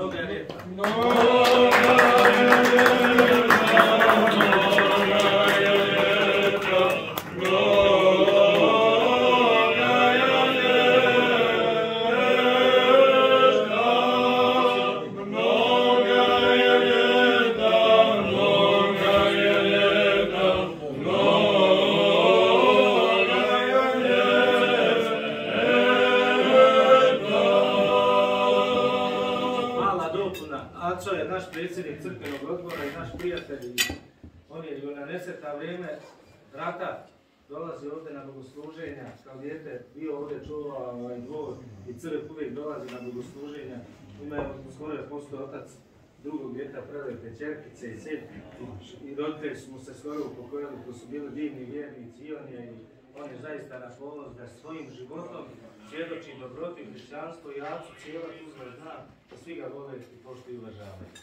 No, no, no. Dopuna. Aco je naš predsjednik crkvenog odbora i naš prijatelj. i On je na nesretna vrijeme rata dolazi ovdje na bogosluženja. Kao dijete bio ovdje čuvao ovaj dvor i crk uvijek dolazi na bogosluženja. Ima je skoro postao otac drugog djeta prelepe čerkice i sin. I roditelji smo se skoro upokojili, to su bili divni vjernici i on je, on je zaista na da svojim životom svjedoči dobroti, hrišćanstvo i Acu cijela Tuzla zna da svi ga vole i poštuju i uvažavaju.